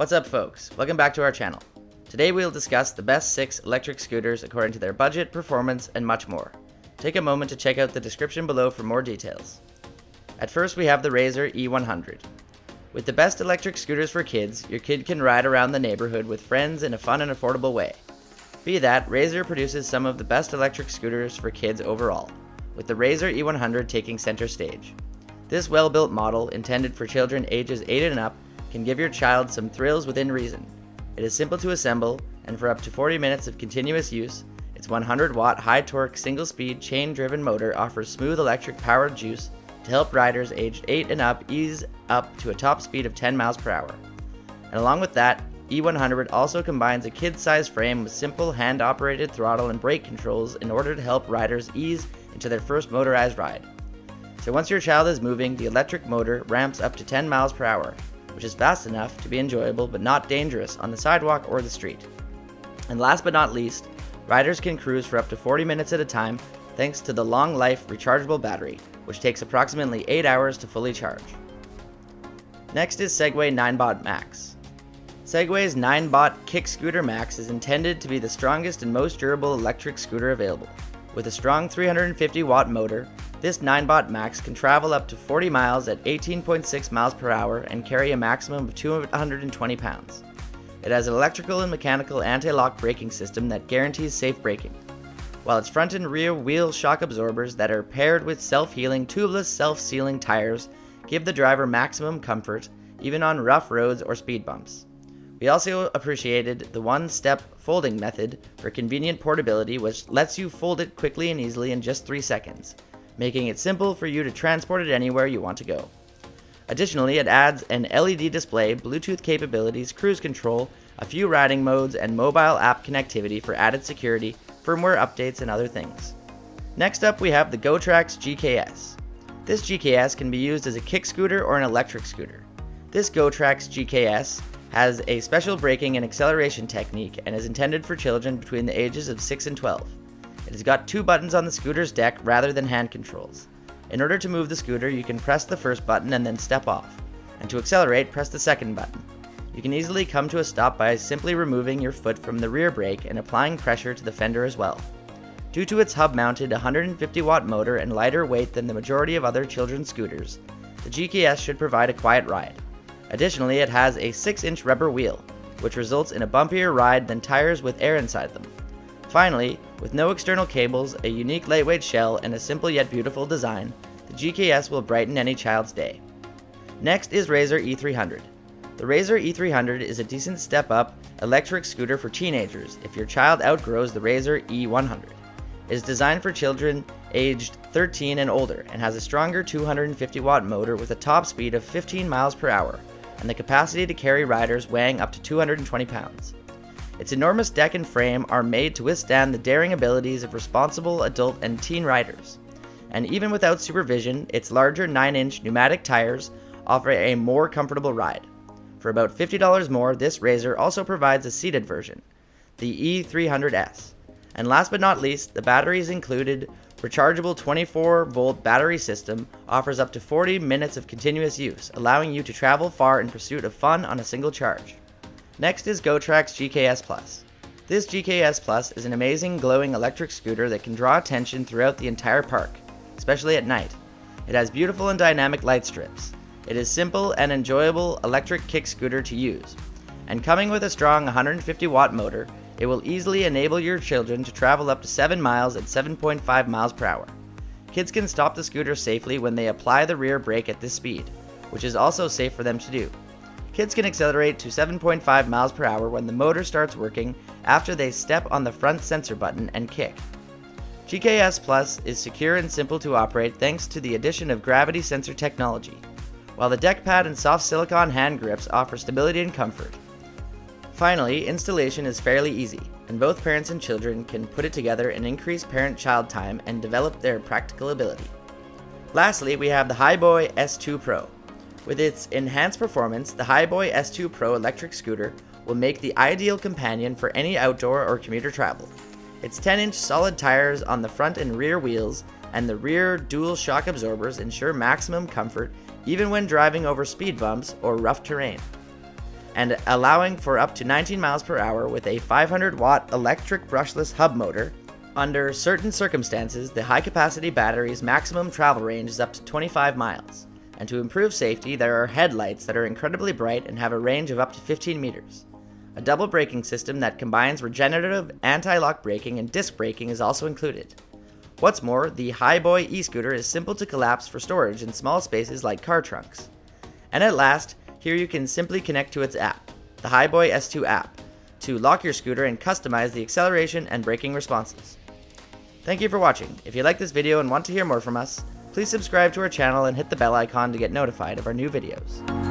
What's up folks, welcome back to our channel. Today we'll discuss the best 6 electric scooters according to their budget, performance, and much more. Take a moment to check out the description below for more details. At first we have the Razor E100. With the best electric scooters for kids, your kid can ride around the neighborhood with friends in a fun and affordable way. Be that, Razor produces some of the best electric scooters for kids overall, with the Razor E100 taking center stage. This well-built model, intended for children ages 8 and up, can give your child some thrills within reason. It is simple to assemble, and for up to 40 minutes of continuous use, its 100 watt high torque single speed chain driven motor offers smooth electric powered juice to help riders aged 8 and up ease up to a top speed of 10 miles per hour. And along with that, E100 also combines a kid-sized frame with simple hand-operated throttle and brake controls in order to help riders ease into their first motorized ride. So once your child is moving, the electric motor ramps up to 10 miles per hour, which is fast enough to be enjoyable but not dangerous on the sidewalk or the street. And last but not least, riders can cruise for up to 40 minutes at a time thanks to the long life rechargeable battery, which takes approximately 8 hours to fully charge. Next is Segway Ninebot Max. Segway's Ninebot Kick Scooter Max is intended to be the strongest and most durable electric scooter available. With a strong 350 watt motor, this Ninebot Max can travel up to 40 miles at 18.6 miles per hour and carry a maximum of 220 pounds. It has an electrical and mechanical anti-lock braking system that guarantees safe braking, while its front and rear wheel shock absorbers that are paired with self-healing tubeless self-sealing tires give the driver maximum comfort even on rough roads or speed bumps. We also appreciated the one-step folding method for convenient portability which lets you fold it quickly and easily in just 3 seconds, making it simple for you to transport it anywhere you want to go. Additionally, it adds an LED display, Bluetooth capabilities, cruise control, a few riding modes, and mobile app connectivity for added security, firmware updates, and other things. Next up, we have the GoTrax GKS. This GKS can be used as a kick scooter or an electric scooter. This GoTrax GKS has a special braking and acceleration technique and is intended for children between the ages of 6 and 12. It has got two buttons on the scooter's deck rather than hand controls. In order to move the scooter, you can press the first button and then step off. And to accelerate, press the second button. You can easily come to a stop by simply removing your foot from the rear brake and applying pressure to the fender as well. Due to its hub-mounted 150 watt motor and lighter weight than the majority of other children's scooters, the GKS should provide a quiet ride. Additionally, it has a 6-inch rubber wheel, which results in a bumpier ride than tires with air inside them. Finally, with no external cables, a unique lightweight shell, and a simple yet beautiful design, the GKS will brighten any child's day. Next is Razor E300. The Razor E300 is a decent step up electric scooter for teenagers if your child outgrows the Razor E100. It is designed for children aged 13 and older and has a stronger 250 watt motor with a top speed of 15 miles per hour and the capacity to carry riders weighing up to 220 pounds. Its enormous deck and frame are made to withstand the daring abilities of responsible adult and teen riders. And even without supervision, its larger 9-inch pneumatic tires offer a more comfortable ride. For about $50 more, this Razor also provides a seated version, the E300S. And last but not least, the batteries included rechargeable 24 volt battery system offers up to 40 minutes of continuous use, allowing you to travel far in pursuit of fun on a single charge. Next is GoTrax GKS Plus. This GKS Plus is an amazing glowing electric scooter that can draw attention throughout the entire park, especially at night. It has beautiful and dynamic light strips. It is simple and enjoyable electric kick scooter to use. And coming with a strong 150 watt motor, it will easily enable your children to travel up to 7 miles at 7.5 miles per hour. Kids can stop the scooter safely when they apply the rear brake at this speed, which is also safe for them to do. Kids can accelerate to 7.5 miles per hour when the motor starts working after they step on the front sensor button and kick. GKS Plus is secure and simple to operate thanks to the addition of gravity sensor technology, while the deck pad and soft silicone hand grips offer stability and comfort. Finally, installation is fairly easy, and both parents and children can put it together and increase parent-child time and develop their practical ability. Lastly, we have the Hiboy S2 Pro. With its enhanced performance, the Hiboy S2 Pro electric scooter will make the ideal companion for any outdoor or commuter travel. Its 10-inch solid tires on the front and rear wheels and the rear dual shock absorbers ensure maximum comfort even when driving over speed bumps or rough terrain. and allowing for up to 19 miles per hour with a 500 watt electric brushless hub motor. Under certain circumstances, the high capacity battery's maximum travel range is up to 25 miles. And to improve safety, there are headlights that are incredibly bright and have a range of up to 15 meters. A double braking system that combines regenerative anti lock braking and disc braking is also included. What's more, the Hiboy e scooter is simple to collapse for storage in small spaces like car trunks. And at last, here you can simply connect to its app, the Hiboy S2 app, to lock your scooter and customize the acceleration and braking responses. Thank you for watching. If you like this video and want to hear more from us, please subscribe to our channel and hit the bell icon to get notified of our new videos.